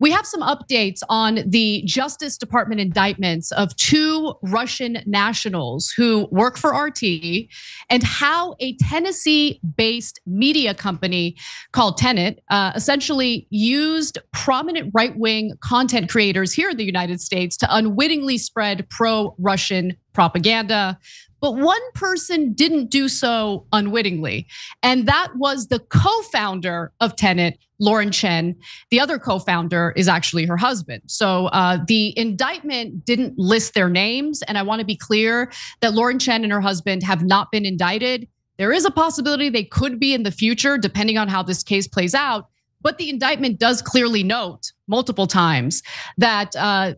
We have some updates on the Justice Department indictments of two Russian nationals who work for RT and how a Tennessee based media company called Tenet uh, essentially used prominent right wing content creators here in the United States to unwittingly spread pro Russian propaganda. But one person didn't do so unwittingly, and that was the co founder of Tenet, Lauren Chen. The other co founder is actually her husband. So uh, the indictment didn't list their names. And I want to be clear that Lauren Chen and her husband have not been indicted. There is a possibility they could be in the future, depending on how this case plays out. But the indictment does clearly note multiple times that uh,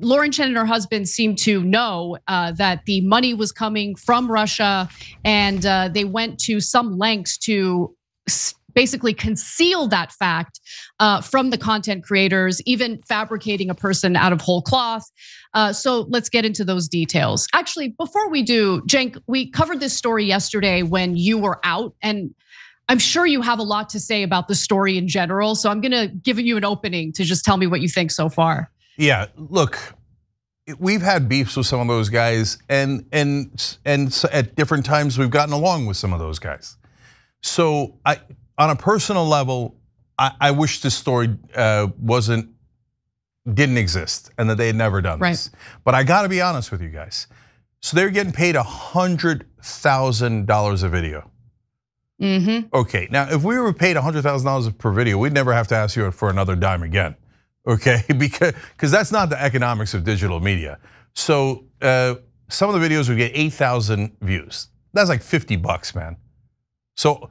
Lauren Chen and her husband seemed to know uh, that the money was coming from Russia, and uh, they went to some lengths to basically conceal that fact uh, from the content creators, even fabricating a person out of whole cloth. Uh, so let's get into those details. Actually, before we do, Cenk, we covered this story yesterday when you were out, and I'm sure you have a lot to say about the story in general. So I'm going to give you an opening to just tell me what you think so far. Yeah, look, we've had beefs with some of those guys, and and and at different times we've gotten along with some of those guys. So I, on a personal level, I, I wish this story uh, wasn't didn't exist and that they had never done right. this. But I got to be honest with you guys. So they're getting paid a hundred thousand dollars a video. Mm-hmm. Okay, now if we were paid a hundred thousand dollars per video, we'd never have to ask you for another dime again okay? Because because that's not the economics of digital media. So uh, some of the videos would get 8,000 views. That's like 50 bucks, man. So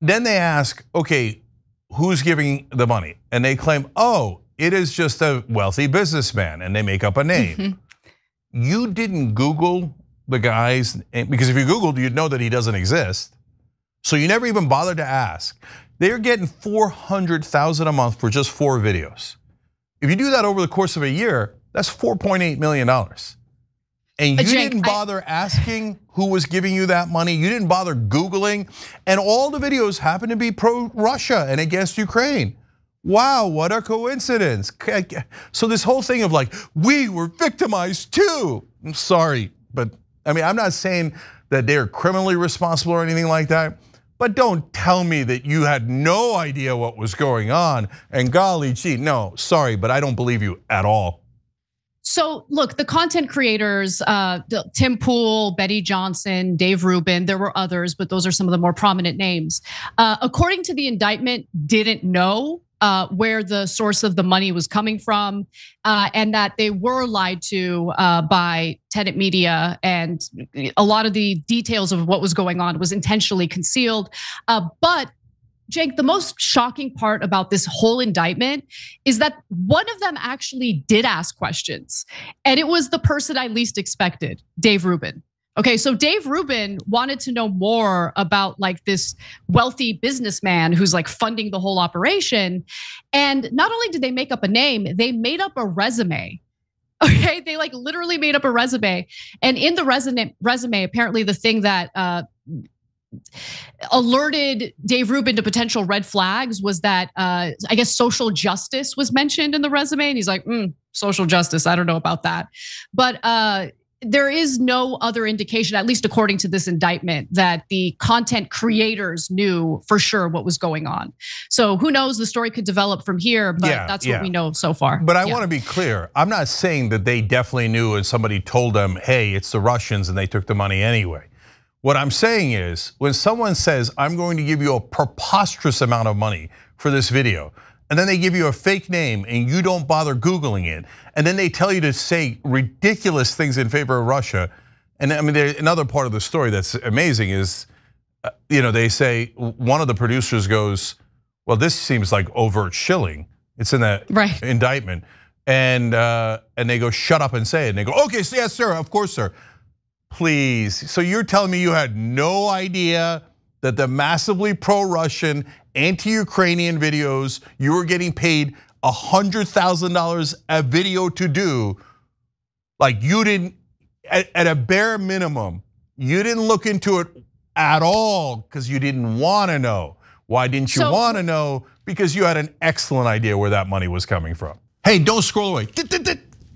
then they ask, okay, who's giving the money? And they claim, oh, it is just a wealthy businessman, and they make up a name. Mm-hmm. You didn't Google the guys, because if you Googled, you'd know that he doesn't exist. So you never even bothered to ask. They're getting 400,000 a month for just four videos. If you do that over the course of a year, that's $4.8 million. And you didn't bother asking who was giving you that money. You didn't bother Googling. And all the videos happen to be pro Russia and against Ukraine. Wow, what a coincidence. So, this whole thing of like, we were victimized too. I'm sorry, but I mean, I'm not saying that they're criminally responsible or anything like that. But don't tell me that you had no idea what was going on. And golly gee, no, sorry, but I don't believe you at all. So look, the content creators, uh, Tim Pool, Benny Johnson, Dave Rubin, there were others, but those are some of the more prominent names. Uh, according to the indictment, didn't know uh, where the source of the money was coming from, uh, and that they were lied to uh, by Tenet Media, and a lot of the details of what was going on was intentionally concealed. Uh, but Cenk, the most shocking part about this whole indictment is that one of them actually did ask questions, and it was the person I least expected, Dave Rubin. Okay, so Dave Rubin wanted to know more about like this wealthy businessman who's like funding the whole operation. And not only did they make up a name, they made up a resume. Okay, they like literally made up a resume. And in the resume, resume, apparently the thing that uh, alerted Dave Rubin to potential red flags was that uh, I guess social justice was mentioned in the resume, and he's like, mm, social justice, I don't know about that, but uh, there is no other indication, at least according to this indictment, that the content creators knew for sure what was going on. So who knows? The story could develop from here, but yeah, that's yeah. what we know so far. But I yeah. want to be clear. I'm not saying that they definitely knew and somebody told them, hey, it's the Russians and they took the money anyway. What I'm saying is, when someone says, I'm going to give you a preposterous amount of money for this video, and then they give you a fake name and you don't bother Googling it. And then they tell you to say ridiculous things in favor of Russia. And I mean, another part of the story that's amazing is, uh, you know, they say one of the producers goes, well, this seems like overt shilling. It's in that right. indictment. And uh, and they go, shut up and say it. And they go, okay, so yes, sir, of course, sir. Please. So you're telling me you had no idea that the massively pro-Russian, anti-Ukrainian videos you were getting paid $100,000 a video to do, like you didn't, at, at a bare minimum, you didn't look into it at all because you didn't want to know Why didn't you so, want to know? Because you had an excellent idea where that money was coming from. Hey, don't scroll away.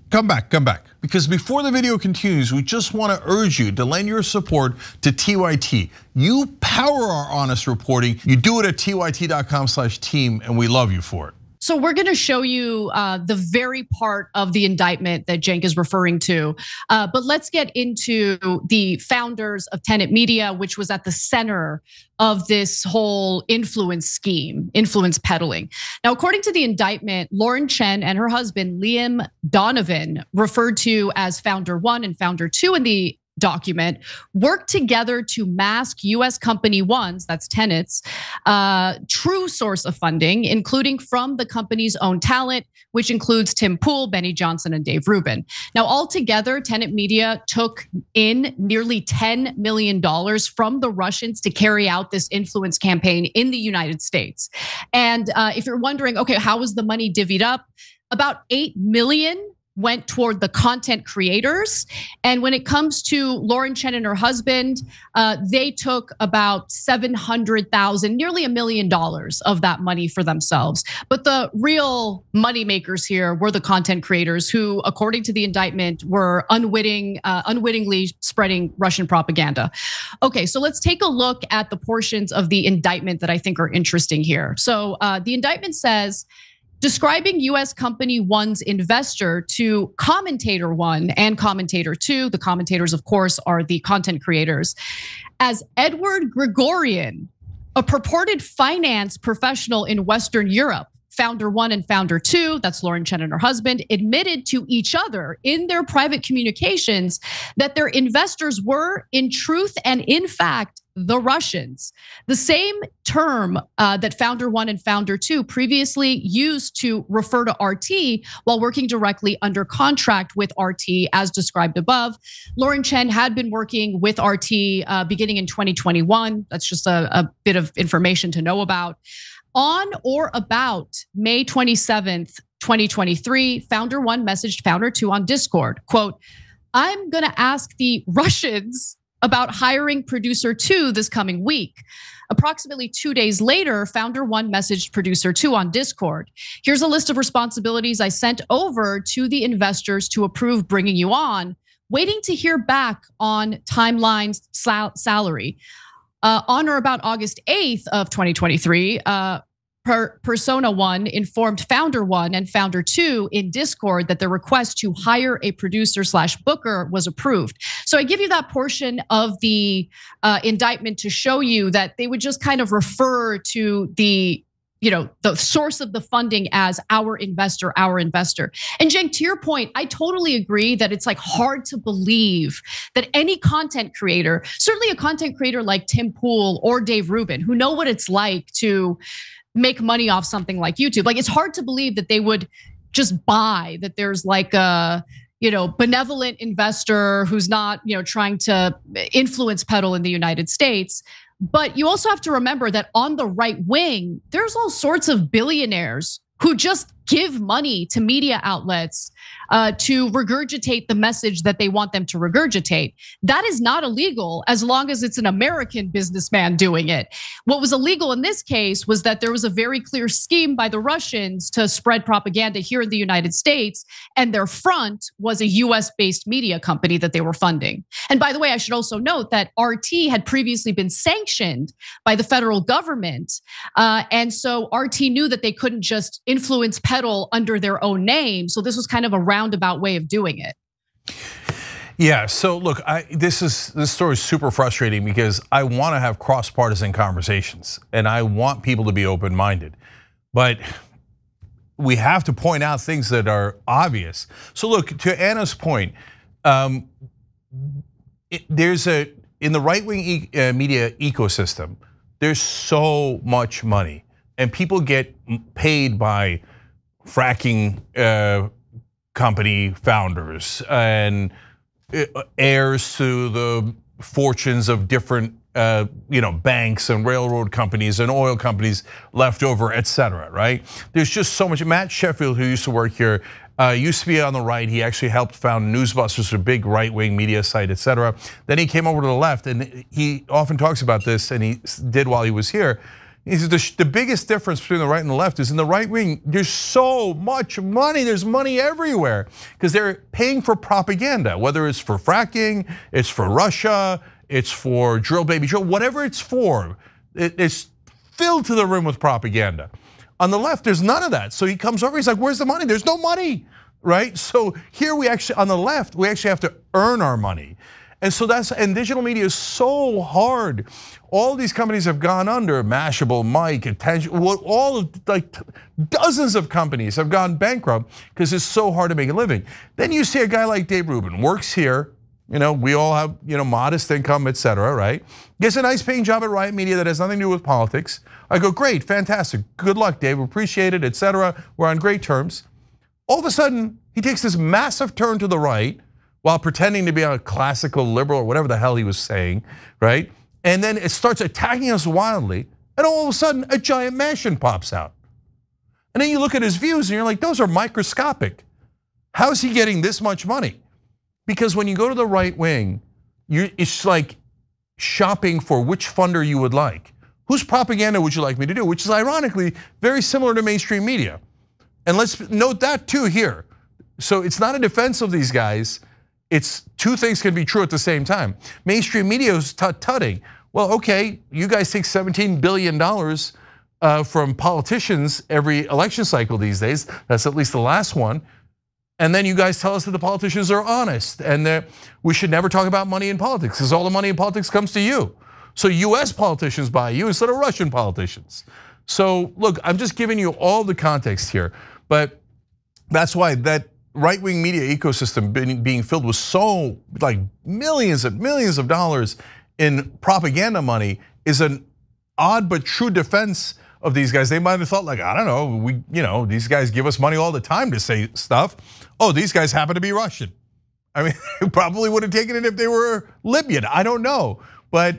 Come back, come back. Because before the video continues, we just want to urge you to lend your support to TYT. You power our honest reporting. You do it at tyt.com slash team, and we love you for it. So we're going to show you uh, the very part of the indictment that Cenk is referring to. Uh, but let's get into the founders of Tenet Media, which was at the center of this whole influence scheme, influence peddling. Now, according to the indictment, Lauren Chen and her husband, Liam Donovan, referred to as founder one and founder two in the document work together to mask US company ones, that's Tenet's, uh, true source of funding, including from the company's own talent, which includes Tim Pool, Benny Johnson, and Dave Rubin. Now, altogether, Tenet Media took in nearly $10 million from the Russians to carry out this influence campaign in the United States. And uh, if you're wondering, okay, how was the money divvied up? About 8 million went toward the content creators. And when it comes to Lauren Chen and her husband, uh, they took about 700,000, nearly a million dollars of that money for themselves. But the real money makers here were the content creators who, according to the indictment, were unwitting, uh, unwittingly spreading Russian propaganda. Okay, so let's take a look at the portions of the indictment that I think are interesting here. So uh, the indictment says, describing US Company One's investor to Commentator One and Commentator Two. The commentators, of course, are the content creators, as Eduard Grigoriann, a purported finance professional in Western Europe. Founder one and founder two, that's Lauren Chen and her husband, admitted to each other in their private communications that their investors were, in truth and in fact, the Russians. The same term uh, that Founder One and Founder Two previously used to refer to RT while working directly under contract with RT, as described above. Lauren Chen had been working with RT uh, beginning in 2021. That's just a, a bit of information to know about. On or about May 27th, 2023, Founder One messaged Founder Two on Discord, quote, I'm going to ask the Russians about hiring producer two this coming week. Approximately two days later, founder one messaged producer two on Discord. Here's a list of responsibilities I sent over to the investors to approve bringing you on, waiting to hear back on timelines, sal- salary. Uh, on or about August 8th of 2023, uh, per Persona One informed Founder One and Founder Two in Discord that the request to hire a producer slash booker was approved. So I give you that portion of the uh, indictment to show you that they would just kind of refer to the you know the source of the funding as our investor our investor and cenk to your point i totally agree that it's like hard to believe that any content creator certainly a content creator like tim pool or dave rubin who know what it's like to make money off something like YouTube. Like it's hard to believe that they would just buy that there's like a you know benevolent investor who's not you know trying to influence peddle in the United States. But you also have to remember that on the right wing, there's all sorts of billionaires who just give money to media outlets uh, to regurgitate the message that they want them to regurgitate. That is not illegal as long as it's an American businessman doing it. What was illegal in this case was that there was a very clear scheme by the Russians to spread propaganda here in the United States, and their front was a US based media company that they were funding. And by the way, I should also note that RT had previously been sanctioned by the federal government. Uh, and so RT knew that they couldn't just influence under their own name. So this was kind of a roundabout way of doing it. Yeah, so look, I, this is this story is super frustrating because I want to have cross partisan conversations and I want people to be open minded, but we have to point out things that are obvious. So look, to Ana's point, um, it, there's a in the right wing e uh, media ecosystem, there's so much money, and people get paid by fracking uh, company founders and uh, heirs to the fortunes of different uh, you know, banks and railroad companies and oil companies left over, et cetera, right? There's just so much. Matt Sheffield, who used to work here, uh, used to be on the right. He actually helped found Newsbusters, a big right-wing media site, et cetera. Then he came over to the left, and he often talks about this, and he did while he was here is the, the biggest difference between the right and the left is in the right wing, there's so much money, there's money everywhere because they're paying for propaganda, whether it's for fracking, it's for Russia, it's for drill baby drill, whatever it's for, it's filled to the rim with propaganda. On the left, there's none of that. So he comes over, he's like, where's the money? There's no money, right? So here we actually, on the left, we actually have to earn our money. And so that's, and digital media is so hard. All these companies have gone under, Mashable, Mic, Attention, all of like dozens of companies have gone bankrupt because it's so hard to make a living. Then you see a guy like Dave Rubin, works here, you know, we all have, you know, modest income, et cetera, right? Gets a nice paying job at Riot Media that has nothing to do with politics. I go, great, fantastic, good luck, Dave, appreciate it, et cetera. We're on great terms. All of a sudden, he takes this massive turn to the right while pretending to be a classical liberal or whatever the hell he was saying, right? And then it starts attacking us wildly, and all of a sudden a giant mansion pops out. And then you look at his views and you're like, those are microscopic. How is he getting this much money? Because when you go to the right wing, it's like shopping for which funder you would like. Whose propaganda would you like me to do? Which is ironically very similar to mainstream media. And let's note that too here. So it's not a defense of these guys it's two things can be true at the same time. Mainstream media is tut-tutting. Well, okay, you guys take 17 billion dollars uh, from politicians every election cycle these days. That's at least the last one. And then you guys tell us that the politicians are honest and that we should never talk about money in politics because all the money in politics comes to you. So US politicians buy you instead of Russian politicians. So look, I'm just giving you all the context here, but that's why that right wing media ecosystem being being filled with so like millions and millions of dollars in propaganda money is an odd but true defense of these guys. They might have thought like, I don't know, we, you know, these guys give us money all the time to say stuff. Oh, these guys happen to be Russian. I mean, probably would have taken it if they were Libyan. I don't know, but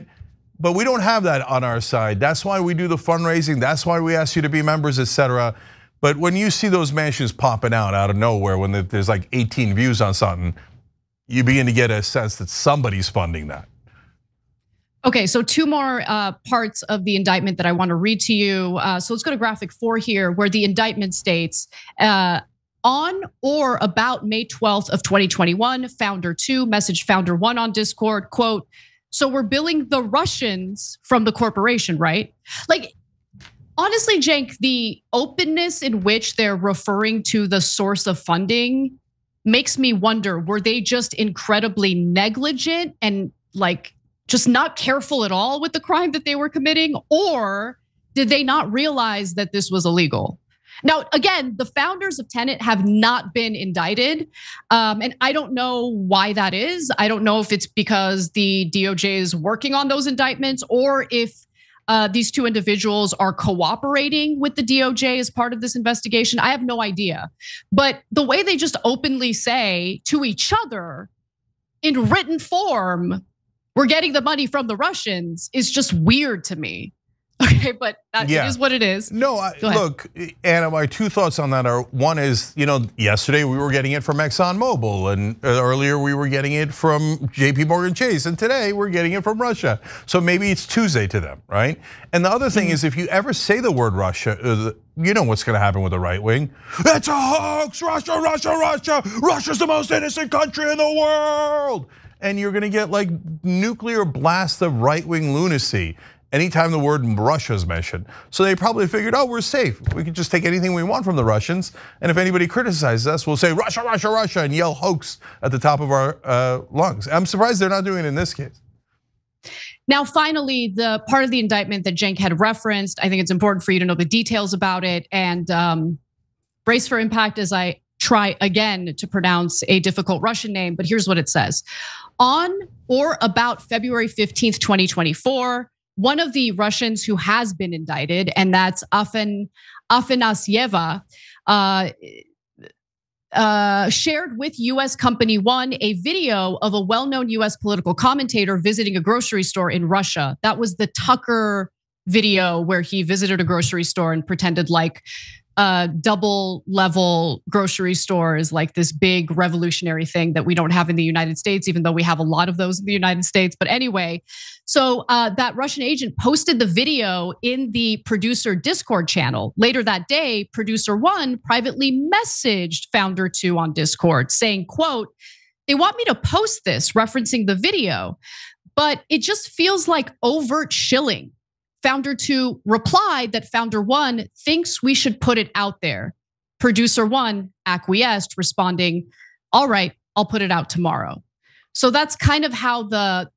but we don't have that on our side. That's why we do the fundraising. That's why we ask you to be members, etc. But when you see those mansions popping out out of nowhere, when there's like 18 views on something, you begin to get a sense that somebody's funding that. Okay, so two more uh, parts of the indictment that I want to read to you. Uh, so let's go to graphic four here, where the indictment states. Uh, on or about May 12th of 2021, founder two message founder one on Discord, quote, so we're billing the Russians from the corporation, right? Like honestly, Cenk, the openness in which they're referring to the source of funding makes me wonder were they just incredibly negligent and like just not careful at all with the crime that they were committing? Or did they not realize that this was illegal? Now, again, the founders of Tenet have not been indicted. Um, and I don't know why that is. I don't know if it's because the DOJ is working on those indictments or if uh, these two individuals are cooperating with the DOJ as part of this investigation. I have no idea. But the way they just openly say to each other in written form, we're getting the money from the Russians is just weird to me. Okay, but that yeah. is what it is. No, I, look, Ana, my two thoughts on that are one is, you know, yesterday we were getting it from ExxonMobil, and earlier we were getting it from JP Morgan Chase, and today we're getting it from Russia. So maybe it's Tuesday to them, right? And the other thing mm-hmm. is, if you ever say the word Russia, uh, you know what's going to happen with the right wing. It's a hoax, Russia, Russia, Russia. Russia's the most innocent country in the world. And you're going to get like nuclear blasts of right wing lunacy anytime the word Russia is mentioned. So they probably figured, oh, we're safe. We can just take anything we want from the Russians. And if anybody criticizes us, we'll say Russia, Russia, Russia, and yell hoax at the top of our uh, lungs. I'm surprised they're not doing it in this case. Now, finally, the part of the indictment that Cenk had referenced, I think it's important for you to know the details about it and um, brace for impact as I try again to pronounce a difficult Russian name, but here's what it says. On or about February 15th, 2024, one of the Russians who has been indicted, and that's Afan Afanasieva, uh, uh, shared with US Company One a video of a well known US political commentator visiting a grocery store in Russia. That was the Tucker video where he visited a grocery store and pretended like uh, double level grocery store is like this big revolutionary thing that we don't have in the United States, even though we have a lot of those in the United States. But anyway, so uh, that Russian agent posted the video in the producer Discord channel. Later that day, producer one privately messaged founder two on Discord saying, quote, they want me to post this referencing the video, but it just feels like overt shilling Founder two replied that founder one thinks we should put it out there. Producer one acquiesced, responding, All right, I'll put it out tomorrow. So that's kind of how the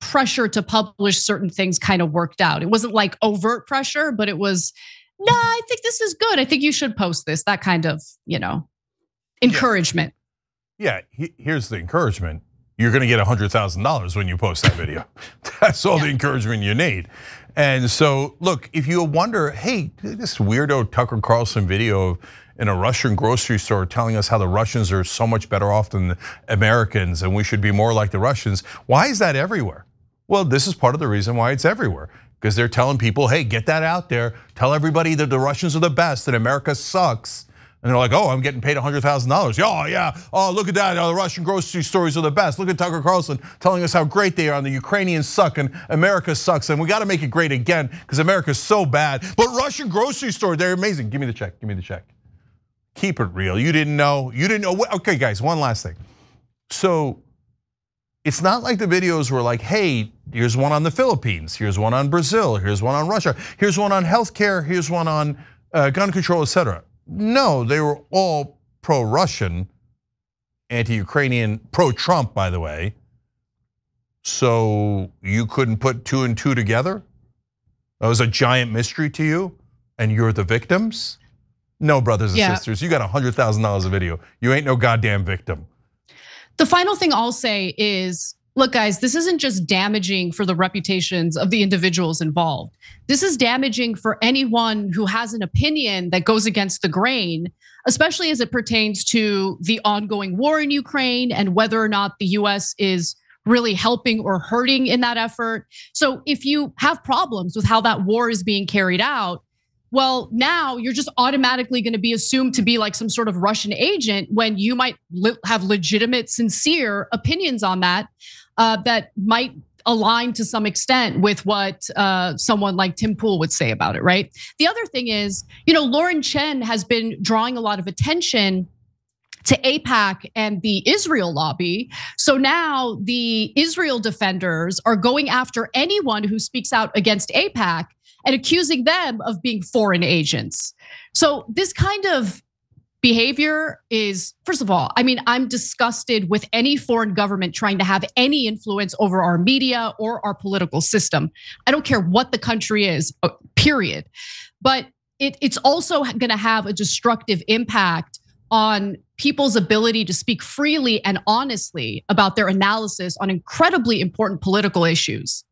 pressure to publish certain things kind of worked out. It wasn't like overt pressure, but it was, nah, I think this is good. I think you should post this. That kind of, you know, encouragement. Yeah, yeah. here's the encouragement. You're going to get $100,000 when you post that video. That's all yeah. the encouragement you need. And so, look, if you wonder, hey, this weirdo Tucker Carlson video in a Russian grocery store telling us how the Russians are so much better off than the Americans and we should be more like the Russians, why is that everywhere? Well, this is part of the reason why it's everywhere. Because they're telling people, hey, get that out there. Tell everybody that the Russians are the best and America sucks. And they're like, oh, I'm getting paid $100,000. Oh, yeah. Oh, look at that. Oh, the Russian grocery stores are the best. Look at Tucker Carlson telling us how great they are and the Ukrainians suck and America sucks. And we got to make it great again because America's so bad. But Russian grocery store, they're amazing. Give me the check. Give me the check. Keep it real. You didn't know. You didn't know. Okay, guys, one last thing. So it's not like the videos were like, hey, here's one on the Philippines, here's one on Brazil, here's one on Russia, here's one on healthcare, here's one on uh, gun control, etc. No, they were all pro Russian, anti Ukrainian, pro Trump, by the way. So you couldn't put two and two together? That was a giant mystery to you, and you're the victims? No, brothers and yeah. sisters, you got $100,000 a video. You ain't no goddamn victim. The final thing I'll say is look, guys, this isn't just damaging for the reputations of the individuals involved. This is damaging for anyone who has an opinion that goes against the grain, especially as it pertains to the ongoing war in Ukraine and whether or not the US is really helping or hurting in that effort. So if you have problems with how that war is being carried out, well, now you're just automatically going to be assumed to be like some sort of Russian agent when you might have legitimate, sincere opinions on that uh, that might align to some extent with what uh, someone like Tim Pool would say about it, right? The other thing is, you know, Lauren Chen has been drawing a lot of attention to AIPAC and the Israel lobby. So now the Israel defenders are going after anyone who speaks out against AIPAC and accusing them of being foreign agents. So this kind of behavior is, first of all, I mean, I'm disgusted with any foreign government trying to have any influence over our media or our political system. I don't care what the country is, uh, period. But it, it's also going to have a destructive impact on people's ability to speak freely and honestly about their analysis on incredibly important political issues.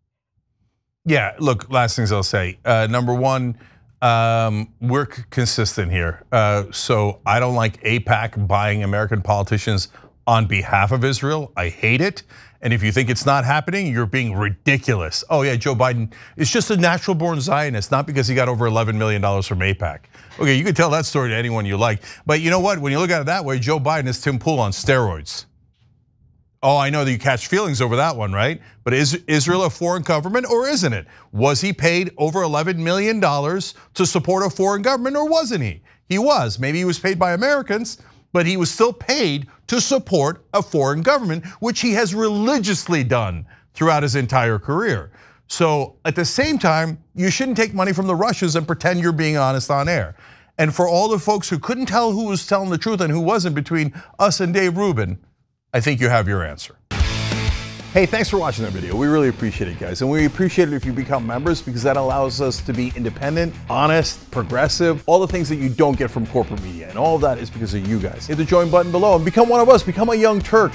Yeah, look, last things I'll say. Uh, number one, um, we're consistent here. Uh, so I don't like AIPAC buying American politicians on behalf of Israel. I hate it. And if you think it's not happening, you're being ridiculous. Oh yeah, Joe Biden is just a natural born Zionist, not because he got over $11 million from AIPAC. Okay, you can tell that story to anyone you like. But you know what? When you look at it that way, Joe Biden is Tim Pool on steroids. Oh, I know that you catch feelings over that one, right? But is Israel a foreign government or isn't it? Was he paid over $11 million to support a foreign government or wasn't he? He was. Maybe he was paid by Americans, but he was still paid to support a foreign government, which he has religiously done throughout his entire career. So at the same time, you shouldn't take money from the Russians and pretend you're being honest on air. And for all the folks who couldn't tell who was telling the truth and who wasn't between us and Dave Rubin, I think you have your answer. Hey, thanks for watching that video. We really appreciate it, guys. And we appreciate it if you become members because that allows us to be independent, honest, progressive, all the things that you don't get from corporate media. And all that is because of you guys. Hit the join button below and become one of us. Become a young Turk.